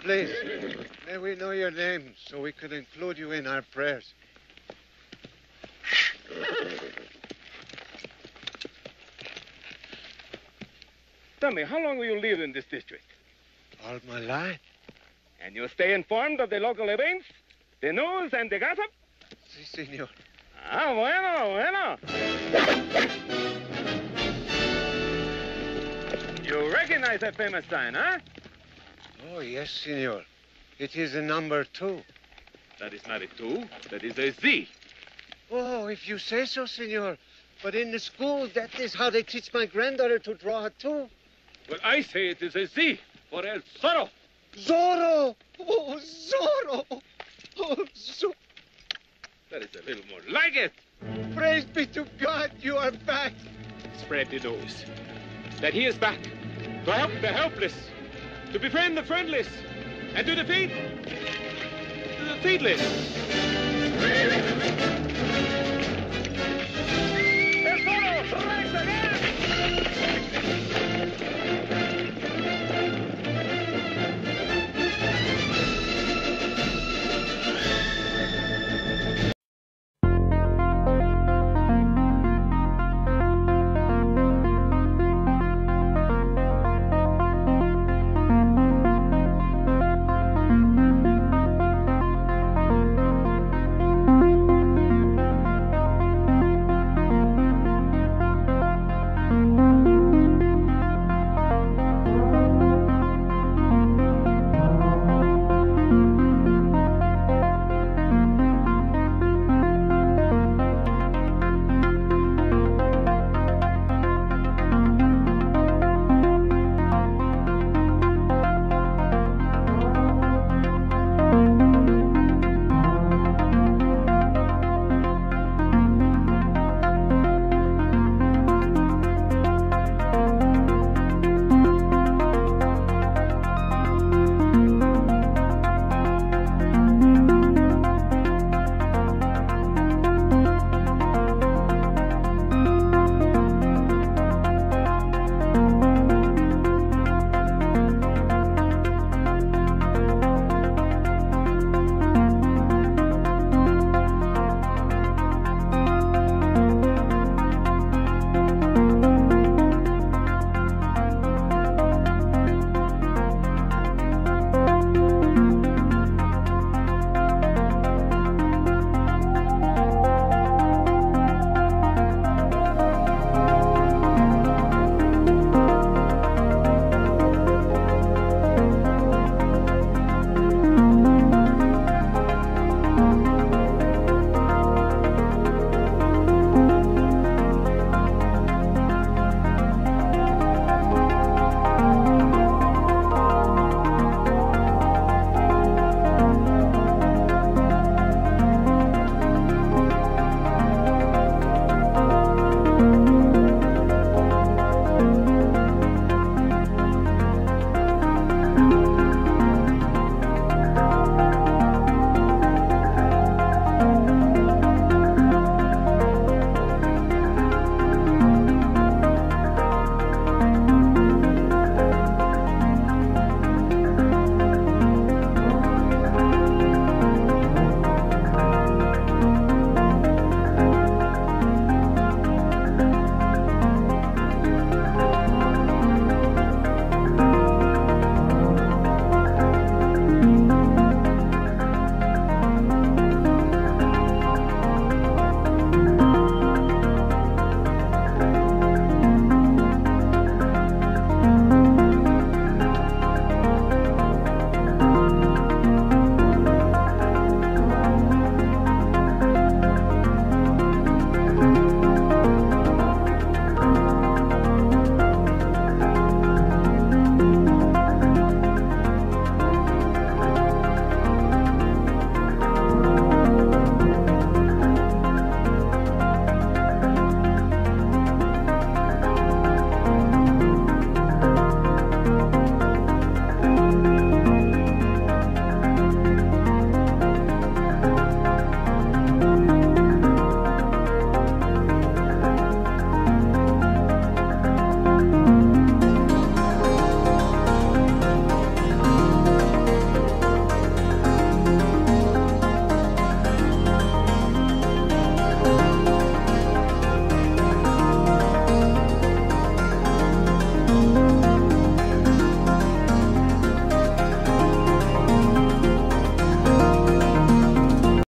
Please, may we know your name so we could include you in our prayers? Tell me, how long will you live in this district? All my life. And you stay informed of the local events, the news, and the gossip? Si, senor. Ah, bueno, bueno. You recognize that famous sign, huh? Oh, yes, senor. It is a number two. That is not a two. That is a Z. Oh, if you say so, senor. But in the school, that is how they teach my granddaughter to draw a two. Well, I say it is a Z for El Zorro. Zorro! Oh, Zorro! Oh, Zorro! That is a little more like it. Praise be to God, you are back. Spread the news. That he is back. To help the helpless. To befriend the friendless. And to defeat the feedless.